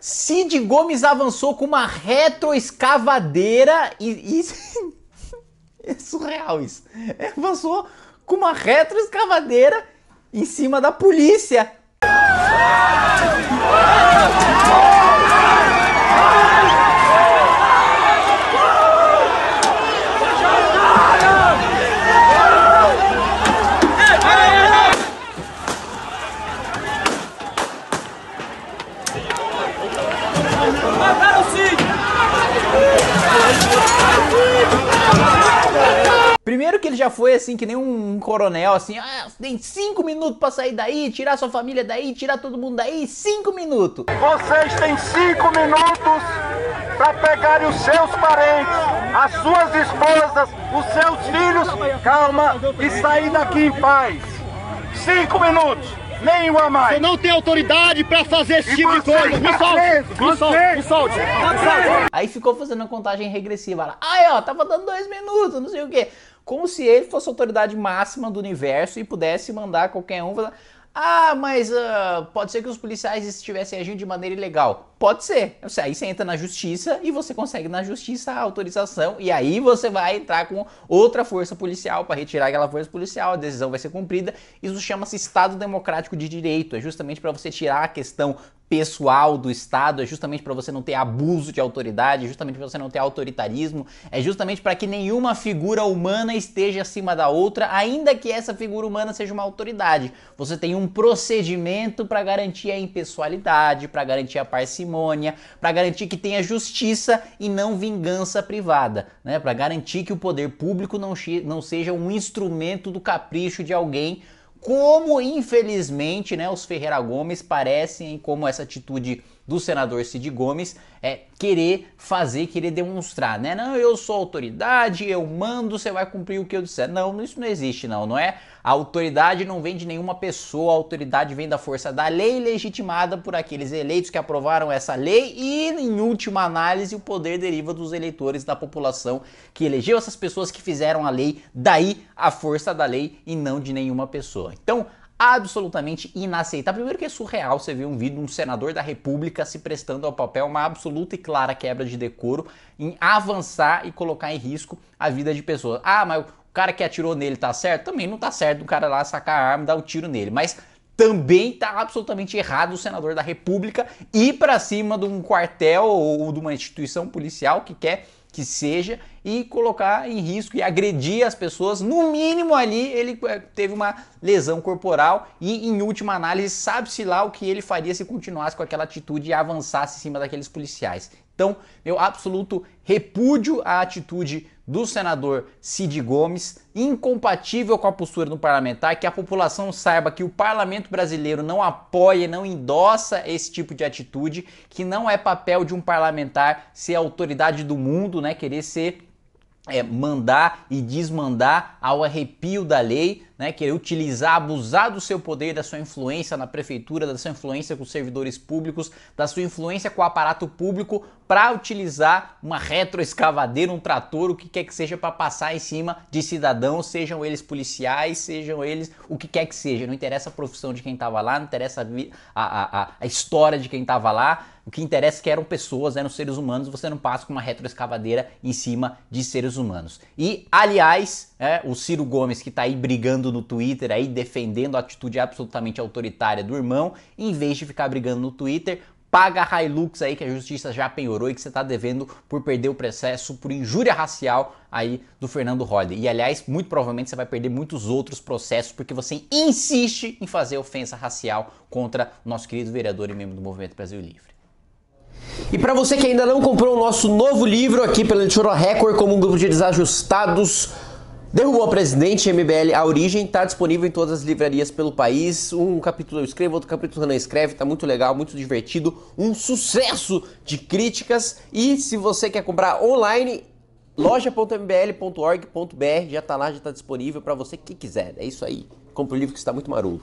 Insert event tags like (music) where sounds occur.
Cid Gomes avançou com uma retroescavadeira e. e... (laughs) é surreal isso. Avançou com uma retroescavadeira em cima da polícia. Primeiro que ele já foi assim, que nem um coronel, assim, ah, tem cinco minutos para sair daí, tirar sua família daí, tirar todo mundo daí, cinco minutos. Vocês têm cinco minutos para pegarem os seus parentes, as suas esposas, os seus filhos, calma, e sair daqui em paz. Cinco minutos. Nenhuma mais. Você não tem autoridade pra fazer esse E tipo de coisa. Me solte, me você- solte, me solte. Me solte. Aí ficou fazendo a contagem regressiva lá. Ai, ó, tava dando dois minutos, não sei o quê. Como se ele fosse a autoridade máxima do universo e pudesse mandar qualquer um falar. Ah, mas ah, pode ser que os policiais estivessem agindo de maneira ilegal. Pode ser. Aí você entra na justiça e você consegue na justiça a autorização. E aí você vai entrar com outra força policial para retirar aquela força policial. A decisão vai ser cumprida. Isso chama-se Estado Democrático de Direito. É justamente para você tirar a questão pessoal do Estado, é justamente para você não ter abuso de autoridade, é justamente para você não ter autoritarismo, é justamente para que nenhuma figura humana esteja acima da outra, ainda que essa figura humana seja uma autoridade. Você tem um procedimento para garantir a impessoalidade, para garantir a parcimônia, para garantir que tenha justiça e não vingança privada, né? Para garantir que o poder público não, não seja um instrumento do capricho de alguém como infelizmente né, os Ferreira Gomes parecem, como essa atitude do senador Cid Gomes, é querer fazer, querer demonstrar, né? Não, eu sou autoridade, eu mando, você vai cumprir o que eu disser. Não, isso não existe, não, não é? A autoridade não vem de nenhuma pessoa, a autoridade vem da força da lei legitimada por aqueles eleitos que aprovaram essa lei e, em última análise, o poder deriva dos eleitores da população que elegeu essas pessoas que fizeram a lei, daí a força da lei e não de nenhuma pessoa. Então, absolutamente inaceitável. Primeiro que é surreal você ver um vídeo de um senador da república se prestando ao papel, uma absoluta e clara quebra de decoro em avançar e colocar em risco a vida de pessoas. Ah, mas o cara que atirou nele tá certo? Também não tá certo o cara lá sacar a arma e dar o tiro nele, mas também tá absolutamente errado o senador da república ir para cima de um quartel ou de uma instituição policial que quer que seja e colocar em risco e agredir as pessoas. No mínimo ali ele eh, teve uma lesão corporal e em última análise sabe-se lá o que ele faria se continuasse com aquela atitude e avançasse em cima daqueles policiais. Então, meu absoluto repúdio à atitude do senador Cid Gomes, incompatível com a postura do parlamentar, que a população saiba que o parlamento brasileiro não apoia, não endossa esse tipo de atitude, que não é papel de um parlamentar ser a autoridade do mundo, né, querer ser é, mandar e desmandar ao arrepio da lei, né, querer utilizar, abusar do seu poder, da sua influência na prefeitura, da sua influência com os servidores públicos, da sua influência com o aparato público para utilizar uma retroescavadeira, um trator, o que quer que seja para passar em cima de cidadãos, sejam eles policiais, sejam eles o que quer que seja. Não interessa a profissão de quem estava lá, não interessa a, a, a, a história de quem estava lá. O que interessa é que eram pessoas, eram seres humanos, você não passa com uma retroescavadeira em cima de seres humanos. E, aliás, é, o Ciro Gomes, que tá aí brigando no Twitter, aí defendendo a atitude absolutamente autoritária do irmão, em vez de ficar brigando no Twitter, paga a Hilux aí que a justiça já penhorou e que você tá devendo por perder o processo por injúria racial aí do Fernando Holliday. E aliás, muito provavelmente você vai perder muitos outros processos porque você insiste em fazer ofensa racial contra o nosso querido vereador e membro do Movimento Brasil Livre. E para você que ainda não comprou o nosso novo livro aqui pela editora Record como um grupo de desajustados derrubou a presidente MBL A Origem, está disponível em todas as livrarias pelo país. Um capítulo eu escrevo, outro capítulo o Renan escreve, tá muito legal, muito divertido, um sucesso de críticas. E se você quer comprar online, loja.mbl.org.br já tá lá, já tá disponível para você que quiser. É isso aí. Compre o livro que está muito maroto.